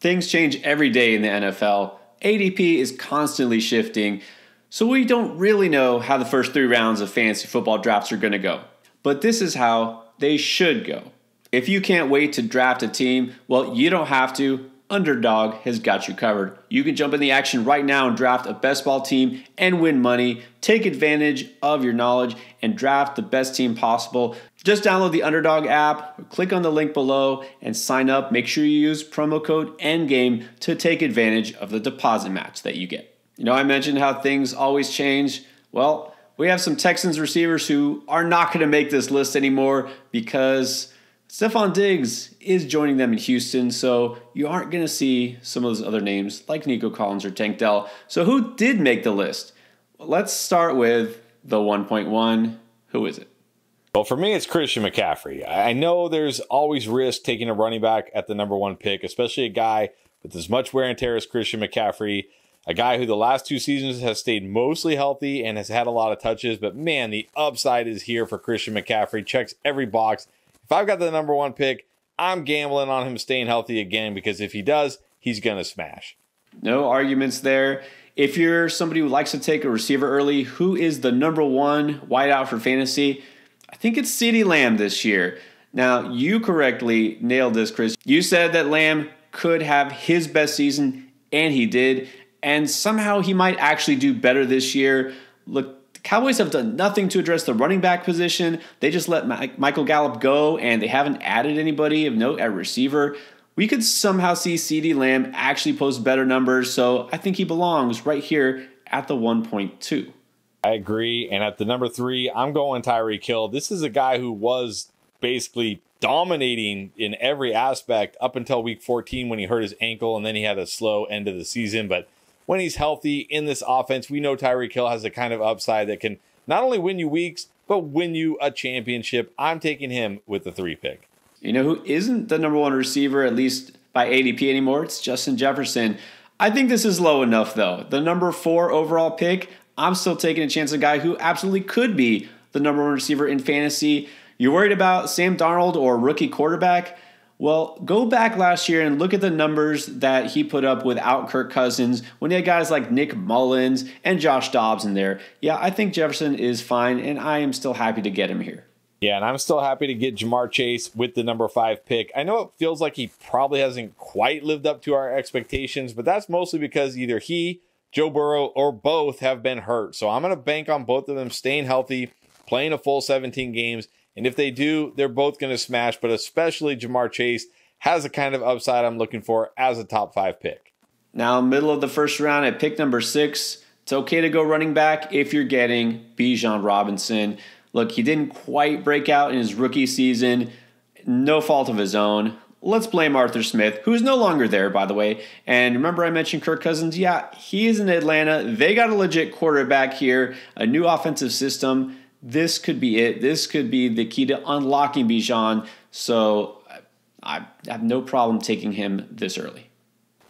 Things change every day in the NFL. ADP is constantly shifting, so we don't really know how the first three rounds of fantasy football drafts are going to go. But this is how they should go. If you can't wait to draft a team, well, you don't have to. Underdog has got you covered. You can jump in the action right now and draft a best ball team and win money. Take advantage of your knowledge and draft the best team possible. Just download the Underdog app, click on the link below, and sign up. Make sure you use promo code ENDGAME to take advantage of the deposit match that you get. You know, I mentioned how things always change. Well, we have some Texans receivers who are not going to make this list anymore because Stefon Diggs is joining them in Houston, so you aren't going to see some of those other names like Nico Collins or Tank Dell. So, who did make the list? Let's start with the 1.1. Who is it? Well, for me, it's Christian McCaffrey. I know there's always risk taking a running back at the number one pick, especially a guy with as much wear and tear as Christian McCaffrey, a guy who the last two seasons has stayed mostly healthy and has had a lot of touches. But man, the upside is here for Christian McCaffrey. Checks every box if I've got the number one pick, I'm gambling on him staying healthy again because if he does, he's going to smash. No arguments there. If you're somebody who likes to take a receiver early, who is the number one wideout for fantasy? I think it's CeeDee Lamb this year. Now, you correctly nailed this, Chris. You said that Lamb could have his best season, and he did. And somehow he might actually do better this year. Look, Cowboys have done nothing to address the running back position. They just let Michael Gallup go, and they haven't added anybody of note at receiver. We could somehow see CeeDee Lamb actually post better numbers, so I think he belongs right here at the 1.2. I agree. And at the number three, I'm going Tyreek Hill. This is a guy who was basically dominating in every aspect up until week 14 when he hurt his ankle and then he had a slow end of the season. But when he's healthy in this offense. We know Tyreek Hill has the kind of upside that can not only win you weeks, but win you a championship. I'm taking him with the three pick. You know who isn't the number one receiver, at least by ADP anymore? It's Justin Jefferson. I think this is low enough, though. The number four overall pick, I'm still taking a chance on a guy who absolutely could be the number one receiver in fantasy. You're worried about Sam Darnold or rookie quarterback? Well, go back last year and look at the numbers that he put up without Kirk Cousins when he had guys like Nick Mullens and Josh Dobbs in there. Yeah, I think Jefferson is fine, and I am still happy to get him here. Yeah, and I'm still happy to get Ja'Marr Chase with the number five pick. I know it feels like he probably hasn't quite lived up to our expectations, but that's mostly because either he, Joe Burrow, or both have been hurt. So I'm going to bank on both of them staying healthy, playing a full 17 games, and if they do, they're both going to smash, but especially Ja'Marr Chase has the kind of upside I'm looking for as a top five pick. Now, middle of the first round at pick number six, it's okay to go running back if you're getting Bijan Robinson. Look, he didn't quite break out in his rookie season, no fault of his own. Let's blame Arthur Smith, who's no longer there, by the way. And remember, I mentioned Kirk Cousins? Yeah, he's in Atlanta. They got a legit quarterback here, a new offensive system this could be it. This could be the key to unlocking Bijan. So I have no problem taking him this early.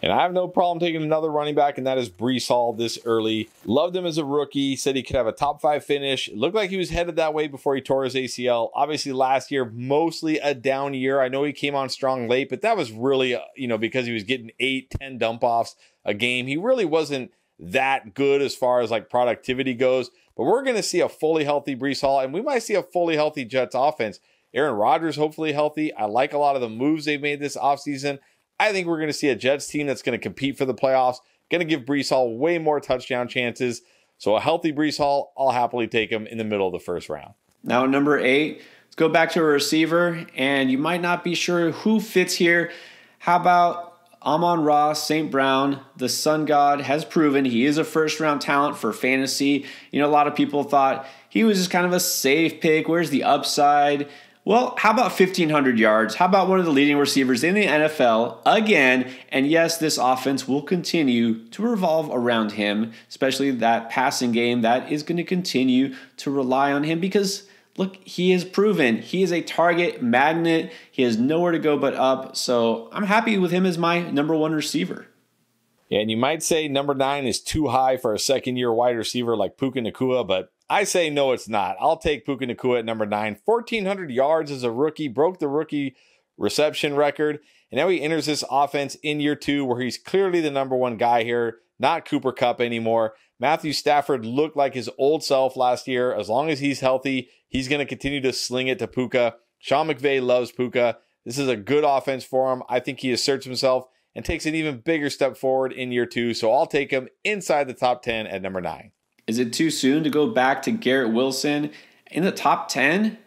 And I have no problem taking another running back, and that is Breece Hall this early. Loved him as a rookie. Said he could have a top five finish. It looked like he was headed that way before he tore his ACL. Obviously, last year, mostly a down year. I know he came on strong late, but that was really, uh, you know, because he was getting eight, ten dump offs a game. He really wasn't that good as far as like productivity goes. But we're going to see a fully healthy Breece Hall, and we might see a fully healthy Jets offense. Aaron Rodgers, hopefully healthy. I like a lot of the moves they've made this offseason. I think we're going to see a Jets team that's going to compete for the playoffs, going to give Breece Hall way more touchdown chances. So a healthy Breece Hall, I'll happily take him in the middle of the first round. Now, number eight, let's go back to a receiver, and you might not be sure who fits here. How about Amon-Ra St. Brown, the sun god, has proven he is a first round talent for fantasy. You know, a lot of people thought he was just kind of a safe pick. Where's the upside? Well, how about 1,500 yards? How about one of the leading receivers in the NFL again? And yes, this offense will continue to revolve around him, especially that passing game that is going to continue to rely on him because look, he is proven he is a target magnet. He has nowhere to go but up. So I'm happy with him as my number one receiver. And you might say number nine is too high for a second year wide receiver like Puka Nacua, but I say no, it's not. I'll take Puka Nacua at number nine. 1,400 yards as a rookie, broke the rookie reception record. And now he enters this offense in year two where he's clearly the number one guy here, not Cooper Kupp anymore. Matthew Stafford looked like his old self last year. As long as he's healthy, he's going to continue to sling it to Puka. Sean McVay loves Puka. This is a good offense for him. I think he asserts himself and takes an even bigger step forward in year two. So I'll take him inside the top 10 at number nine. Is it too soon to go back to Garrett Wilson in the top 10?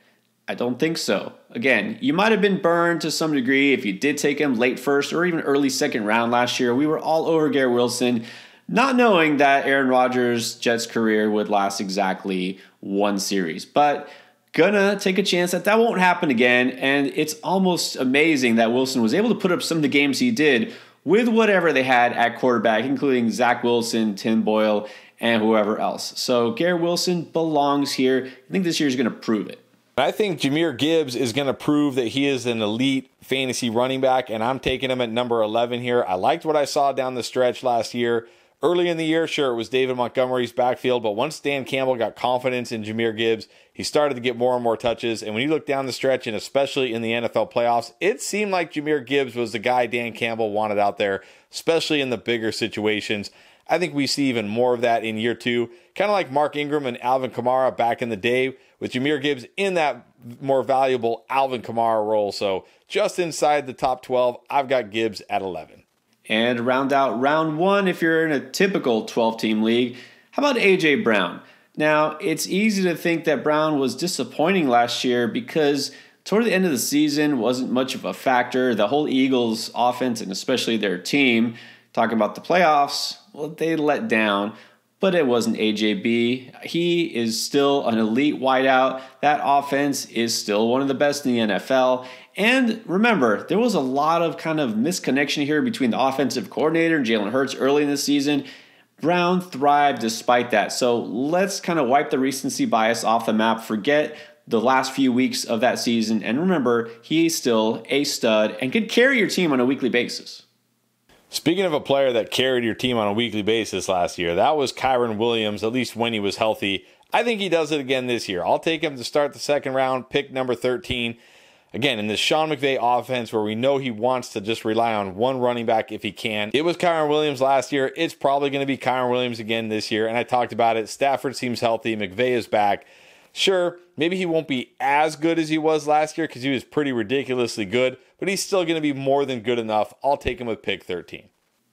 I don't think so. Again, you might have been burned to some degree if you did take him late first or even early second round last year. We were all over Garrett Wilson, not knowing that Aaron Rodgers' Jets career would last exactly one series. But gonna take a chance that that won't happen again. And it's almost amazing that Wilson was able to put up some of the games he did with whatever they had at quarterback, including Zach Wilson, Tim Boyle, and whoever else. So Garrett Wilson belongs here. I think this year is going to prove it. I think Jahmyr Gibbs is going to prove that he is an elite fantasy running back, and I'm taking him at number 11 here. I liked what I saw down the stretch last year. Early in the year, sure, it was David Montgomery's backfield, but once Dan Campbell got confidence in Jahmyr Gibbs, he started to get more and more touches. And when you look down the stretch, and especially in the NFL playoffs, it seemed like Jahmyr Gibbs was the guy Dan Campbell wanted out there, especially in the bigger situations. I think we see even more of that in year two, kind of like Mark Ingram and Alvin Kamara back in the day, with Jahmyr Gibbs in that more valuable Alvin Kamara role. So just inside the top 12, I've got Gibbs at 11. And round out round one, if you're in a typical 12 team league, how about AJ Brown? Now, it's easy to think that Brown was disappointing last year because toward the end of the season wasn't much of a factor. The whole Eagles offense and especially their team, talking about the playoffs, well, they let down but it wasn't AJB. He is still an elite wideout. That offense is still one of the best in the NFL. And remember, there was a lot of kind of misconnection here between the offensive coordinator and Jalen Hurts early in the season. Brown thrived despite that. So let's kind of wipe the recency bias off the map. Forget the last few weeks of that season. And remember, he's still a stud and could carry your team on a weekly basis. Speaking of a player that carried your team on a weekly basis last year, that was Kyren Williams, at least when he was healthy. I think he does it again this year. I'll take him to start the second round, pick number 13. Again, in this Sean McVay offense where we know he wants to just rely on one running back if he can. It was Kyren Williams last year. It's probably going to be Kyren Williams again this year. And I talked about it. Stafford seems healthy. McVay is back. Sure, maybe he won't be as good as he was last year because he was pretty ridiculously good, but he's still going to be more than good enough. I'll take him with pick 13.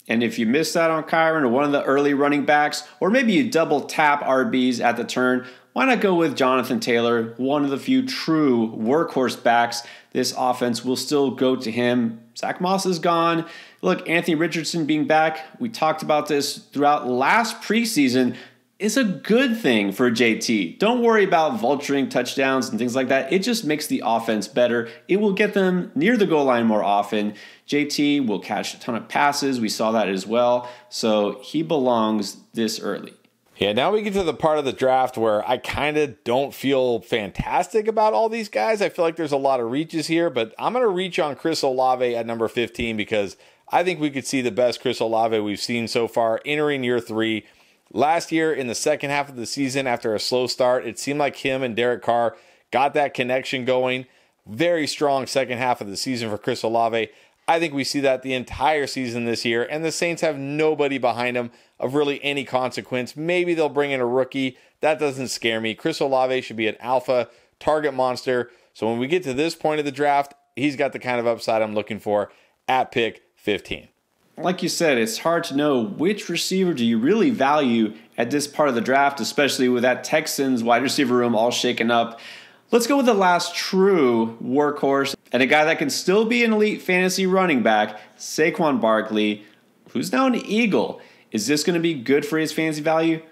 And if you missed out on Kyren or one of the early running backs, or maybe you double tap RBs at the turn, why not go with Jonathan Taylor, one of the few true workhorse backs? This offense will still go to him. Zach Moss is gone. Look, Anthony Richardson being back, we talked about this throughout last preseason is a good thing for JT. Don't worry about vulturing touchdowns and things like that. It just makes the offense better. It will get them near the goal line more often. JT will catch a ton of passes. We saw that as well. So he belongs this early. Yeah, now we get to the part of the draft where I kind of don't feel fantastic about all these guys. I feel like there's a lot of reaches here, but I'm going to reach on Chris Olave at number 15 because I think we could see the best Chris Olave we've seen so far entering year three. Last year, in the second half of the season, after a slow start, it seemed like him and Derek Carr got that connection going. Very strong second half of the season for Chris Olave. I think we see that the entire season this year, and the Saints have nobody behind them of really any consequence. Maybe they'll bring in a rookie. That doesn't scare me. Chris Olave should be an alpha target monster. So when we get to this point of the draft, he's got the kind of upside I'm looking for at pick 15 like you said, it's hard to know which receiver do you really value at this part of the draft, especially with that Texans wide receiver room all shaken up. Let's go with the last true workhorse and a guy that can still be an elite fantasy running back, Saquon Barkley, who's now an Eagle. Is this going to be good for his fantasy value?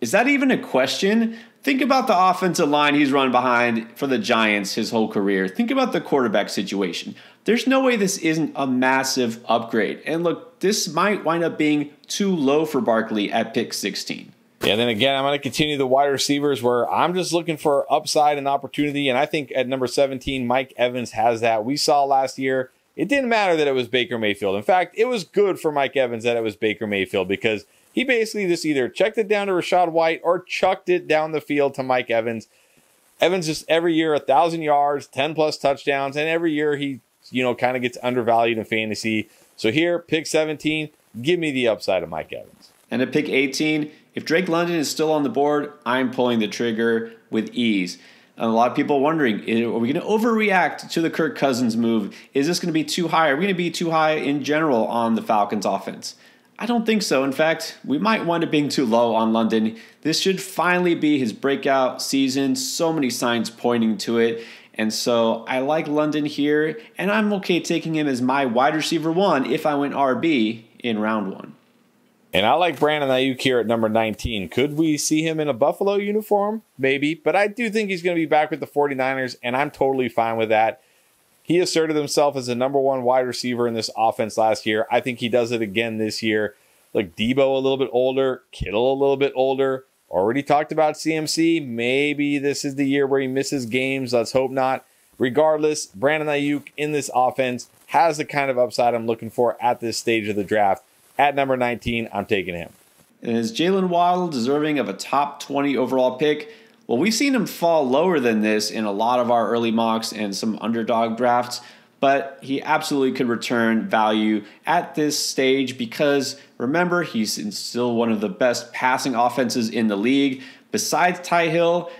Is that even a question? Think about the offensive line he's run behind for the Giants his whole career. Think about the quarterback situation. There's no way this isn't a massive upgrade. And look, this might wind up being too low for Barkley at pick 16. Yeah, then again, I'm going to continue the wide receivers where I'm just looking for upside and opportunity. And I think at number 17, Mike Evans has that. We saw last year, it didn't matter that it was Baker Mayfield. In fact, it was good for Mike Evans that it was Baker Mayfield because he basically just either checked it down to Rachaad White or chucked it down the field to Mike Evans. Evans just every year a thousand yards, ten plus touchdowns, and every year he you know, kind of gets undervalued in fantasy. So here, pick 17, give me the upside of Mike Evans. And at pick 18, if Drake London is still on the board, I'm pulling the trigger with ease. And a lot of people wondering, are we going to overreact to the Kirk Cousins move? Is this going to be too high? Are we going to be too high in general on the Falcons offense? I don't think so. In fact, we might wind up being too low on London. This should finally be his breakout season. So many signs pointing to it. And so I like London here, and I'm okay taking him as my wide receiver one if I went RB in round one. And I like Brandon Aiyuk here at number 19. Could we see him in a Buffalo uniform? Maybe, but I do think he's going to be back with the 49ers, and I'm totally fine with that. He asserted himself as the number one wide receiver in this offense last year. I think he does it again this year. Like Deebo a little bit older, Kittle a little bit older. Already talked about CMC. Maybe this is the year where he misses games. Let's hope not. Regardless, Brandon Aiyuk in this offense has the kind of upside I'm looking for at this stage of the draft. At number 19, I'm taking him. Is Jaylen Waddle deserving of a top 20 overall pick? Well, we've seen him fall lower than this in a lot of our early mocks and some underdog drafts, but he absolutely could return value at this stage because remember, he's still one of the best passing offenses in the league. Besides Ty Hill,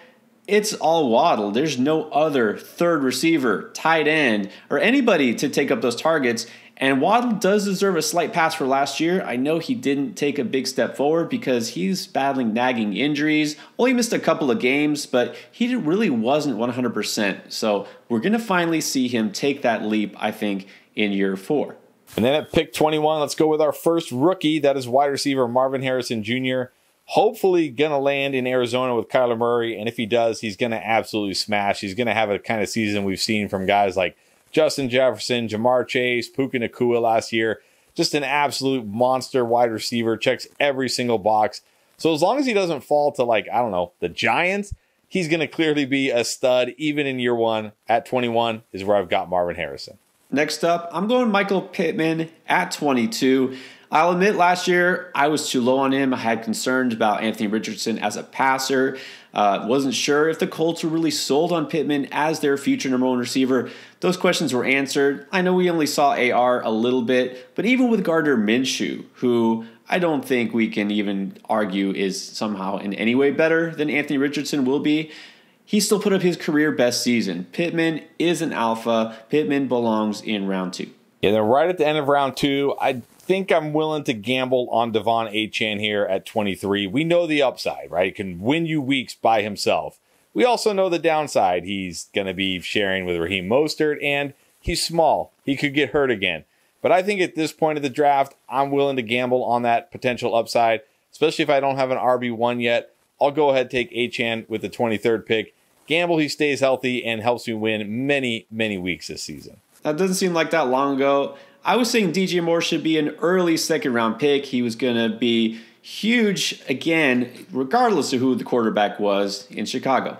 it's all Waddle. There's no other third receiver, tight end, or anybody to take up those targets. And Waddle does deserve a slight pass for last year. I know he didn't take a big step forward because he's battling nagging injuries. Only missed a couple of games, but he really wasn't 100%. So we're going to finally see him take that leap, I think, in year four. And then at pick 21, let's go with our first rookie. That is wide receiver Marvin Harrison Jr. Hopefully, going to land in Arizona with Kyler Murray. And if he does, he's going to absolutely smash. He's going to have a kind of season we've seen from guys like Justin Jefferson, Ja'Marr Chase, Puka Nacua last year. Just an absolute monster wide receiver, checks every single box. So as long as he doesn't fall to like, I don't know, the Giants, he's going to clearly be a stud even in year one. At 21 is where I've got Marvin Harrison. Next up, I'm going Michael Pittman at 22. I'll admit last year I was too low on him. I had concerns about Anthony Richardson as a passer. Uh, wasn't sure if the Colts were really sold on Pittman as their future number one receiver. Those questions were answered. I know we only saw AR a little bit, but even with Gardner Minshew, who I don't think we can even argue is somehow in any way better than Anthony Richardson will be, he still put up his career best season. Pittman is an alpha. Pittman belongs in round two. And then right at the end of round two, I think I'm willing to gamble on De'Von Achane here at 23. We know the upside, right? He can win you weeks by himself. We also know the downside. He's going to be sharing with Raheem Mostert, and he's small. He could get hurt again. But I think at this point of the draft, I'm willing to gamble on that potential upside, especially if I don't have an RB1 yet. I'll go ahead take Achane with the 23rd pick. Gamble he stays healthy and helps me win many, many weeks this season. That doesn't seem like that long ago. I was saying DJ Moore should be an early second round pick. He was going to be huge again, regardless of who the quarterback was in Chicago.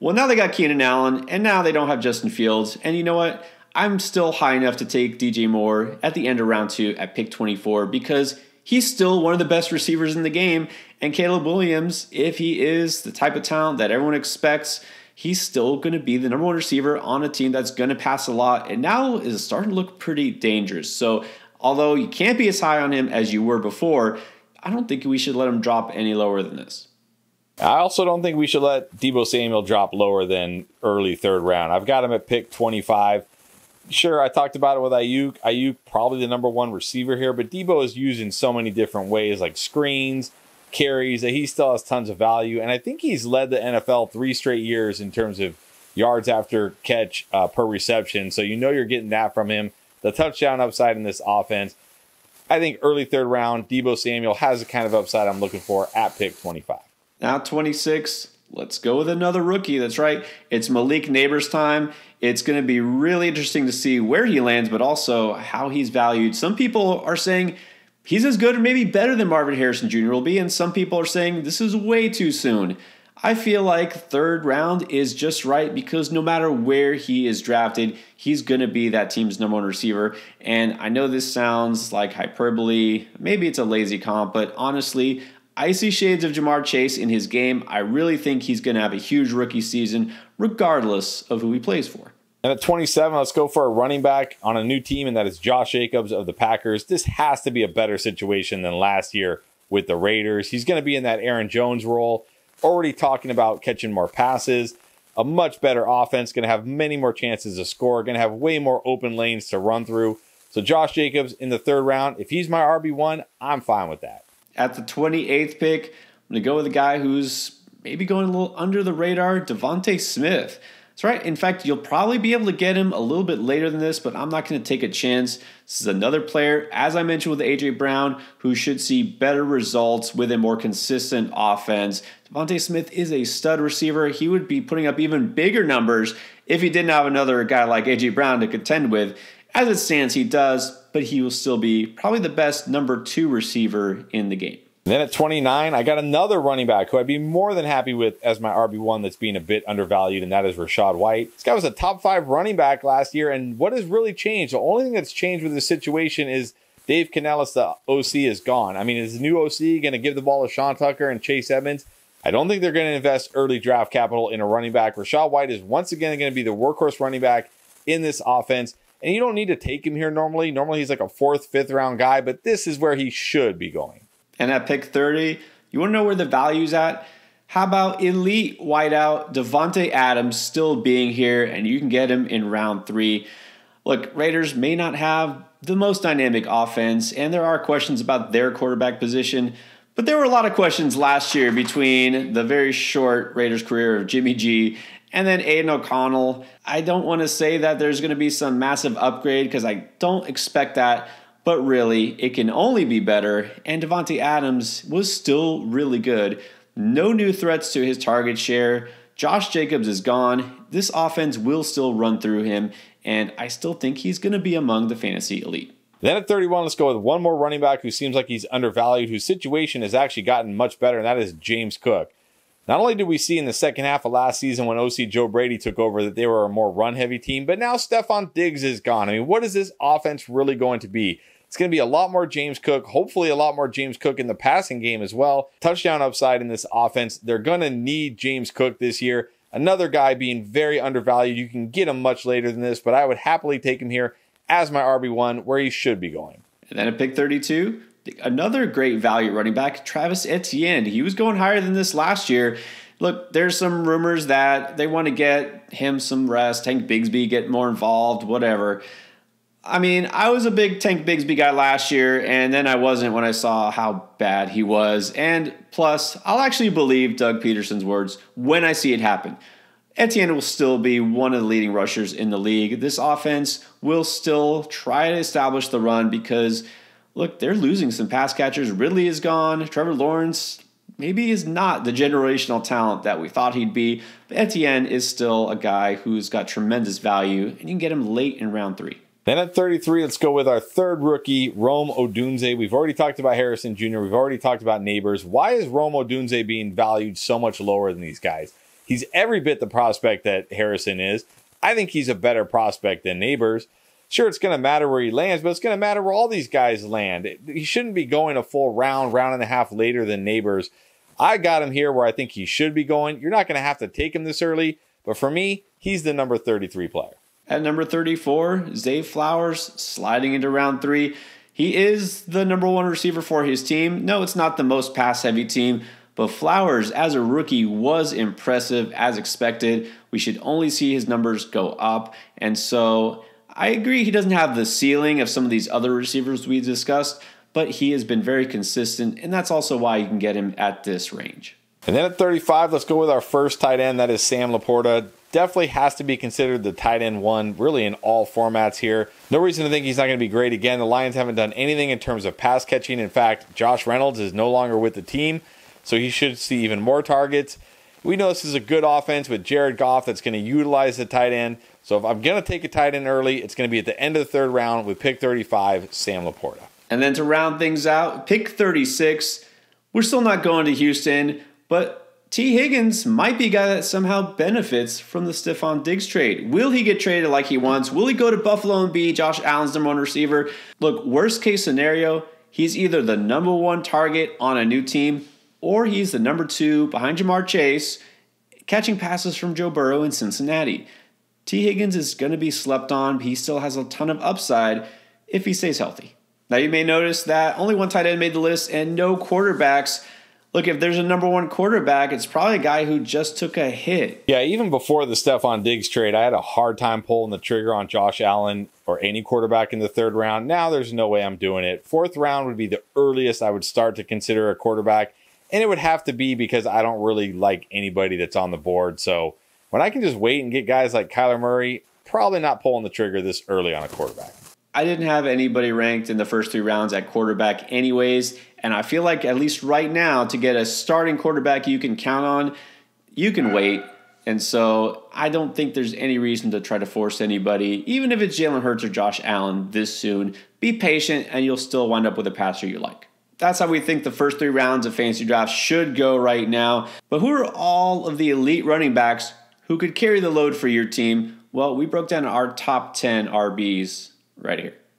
Well, now they got Keenan Allen, and now they don't have Justin Fields. And you know what? I'm still high enough to take DJ Moore at the end of round two at pick 24 because he's still one of the best receivers in the game. And Caleb Williams, if he is the type of talent that everyone expects, he's still going to be the number one receiver on a team that's going to pass a lot and now is starting to look pretty dangerous. So, although you can't be as high on him as you were before, I don't think we should let him drop any lower than this. I also don't think we should let Deebo Samuel drop lower than early third round. I've got him at pick 25. Sure, I talked about it with Aiyuk. Aiyuk probably the number one receiver here, but Deebo is used in so many different ways, like screens, carries, that he still has tons of value. And I think he's led the NFL three straight years in terms of yards after catch uh, per reception. So you know you're getting that from him. The touchdown upside in this offense. I think early third round, Deebo Samuel has the kind of upside I'm looking for at pick 25. Now 26. Let's go with another rookie. That's right. It's Malik Nabers time. It's going to be really interesting to see where he lands, but also how he's valued. Some people are saying he's as good or maybe better than Marvin Harrison Jr. will be, and some people are saying this is way too soon. I feel like third round is just right because no matter where he is drafted, he's going to be that team's number one receiver. And I know this sounds like hyperbole, maybe it's a lazy comp, but honestly, I see shades of Ja'Marr Chase in his game. I really think he's going to have a huge rookie season, regardless of who he plays for. And at 27, let's go for a running back on a new team, and that is Josh Jacobs of the Packers. This has to be a better situation than last year with the Raiders. He's going to be in that Aaron Jones role, already talking about catching more passes, a much better offense, going to have many more chances to score, going to have way more open lanes to run through. So, Josh Jacobs in the third round, if he's my RB1, I'm fine with that. At the 28th pick, I'm going to go with a guy who's maybe going a little under the radar, DeVonta Smith. That's right. In fact, you'll probably be able to get him a little bit later than this, but I'm not going to take a chance. This is another player, as I mentioned with AJ Brown, who should see better results with a more consistent offense. DeVonta Smith is a stud receiver. He would be putting up even bigger numbers if he didn't have another guy like AJ Brown to contend with. As it stands, he does, but he will still be probably the best number two receiver in the game. Then at 29, I got another running back who I'd be more than happy with as my RB1 that's being a bit undervalued, and that is Rachaad White. This guy was a top five running back last year, and what has really changed? The only thing that's changed with the situation is Dave Canales, the OC, is gone. I mean, is the new OC going to give the ball to Sean Tucker and Chase Edmonds? I don't think they're going to invest early draft capital in a running back. Rachaad White is once again going to be the workhorse running back in this offense. And you don't need to take him here normally. Normally he's like a fourth, fifth round guy, but this is where he should be going. And at pick 30, you want to know where the value's at? How about elite wideout Davante Adams still being here, and you can get him in round three? Look, Raiders may not have the most dynamic offense, and there are questions about their quarterback position, but there were a lot of questions last year between the very short Raiders career of Jimmy G and then Aidan O'Connell. I don't want to say that there's going to be some massive upgrade because I don't expect that but really, it can only be better. And Davante Adams was still really good. No new threats to his target share. Josh Jacobs is gone. This offense will still run through him, and I still think he's going to be among the fantasy elite. Then at 31, let's go with one more running back who seems like he's undervalued, whose situation has actually gotten much better, and that is James Cook. Not only did we see in the second half of last season when OC Joe Brady took over that they were a more run heavy team, but now Stefon Diggs is gone. I mean, what is this offense really going to be? It's going to be a lot more James Cook, hopefully, a lot more James Cook in the passing game as well. Touchdown upside in this offense. They're going to need James Cook this year. Another guy being very undervalued. You can get him much later than this, but I would happily take him here as my RB1 where he should be going. And then at pick 32, another great value running back, Travis Etienne. He was going higher than this last year. Look, there's some rumors that they want to get him some rest, Tank Bigsby get more involved, whatever. I mean, I was a big Tank Bigsby guy last year, and then I wasn't when I saw how bad he was. And plus, I'll actually believe Doug Pederson's words when I see it happen. Etienne will still be one of the leading rushers in the league. This offense will still try to establish the run because, look, they're losing some pass catchers. Ridley is gone. Trevor Lawrence maybe is not the generational talent that we thought he'd be. But Etienne is still a guy who's got tremendous value, and you can get him late in round three. Then at 33, let's go with our third rookie, Rome Odunze. We've already talked about Harrison Jr., we've already talked about Nabers. Why is Rome Odunze being valued so much lower than these guys? He's every bit the prospect that Harrison is. I think he's a better prospect than Nabers. Sure, it's going to matter where he lands, but it's going to matter where all these guys land. He shouldn't be going a full round, round and a half later than Nabers. I got him here where I think he should be going. You're not going to have to take him this early, but for me, he's the number 33 player. At number 34, Zay Flowers sliding into round three. He is the number one receiver for his team. No, it's not the most pass heavy team, but Flowers, as a rookie, was impressive as expected. We should only see his numbers go up. And so I agree he doesn't have the ceiling of some of these other receivers we discussed, but he has been very consistent, and that's also why you can get him at this range. And then at 35, let's go with our first tight end. That is Sam LaPorta definitely has to be considered the tight end one, really in all formats here. No reason to think he's not going to be great again. The Lions haven't done anything in terms of pass catching. In fact, Josh Reynolds is no longer with the team, so he should see even more targets. We know this is a good offense with Jared Goff that's going to utilize the tight end. So if I'm going to take a tight end early, it's going to be at the end of the third round with pick 35, Sam LaPorta. And then to round things out, pick 36. We're still not going to Houston, but Tee Higgins might be a guy that somehow benefits from the Stefon Diggs trade. Will he get traded like he wants? Will he go to Buffalo and be Josh Allen's number one receiver? Look, worst case scenario, he's either the number one target on a new team or he's the number two behind Ja'Marr Chase, catching passes from Joe Burrow in Cincinnati. Tee Higgins is going to be slept on. but He still has a ton of upside if he stays healthy. Now, you may notice that only one tight end made the list and no quarterbacks. Look, if there's a number one quarterback, it's probably a guy who just took a hit. Yeah, even before the Stefon Diggs trade, I had a hard time pulling the trigger on Josh Allen or any quarterback in the third round. Now there's no way I'm doing it. Fourth round would be the earliest I would start to consider a quarterback. And it would have to be because I don't really like anybody that's on the board. So when I can just wait and get guys like Kyler Murray, probably not pulling the trigger this early on a quarterback. I didn't have anybody ranked in the first three rounds at quarterback, anyways. And I feel like, at least right now, to get a starting quarterback you can count on, you can wait. And so I don't think there's any reason to try to force anybody, even if it's Jalen Hurts or Josh Allen this soon. Be patient and you'll still wind up with a passer you like. That's how we think the first three rounds of fantasy drafts should go right now. But who are all of the elite running backs who could carry the load for your team? Well, we broke down our top 10 RBs right here.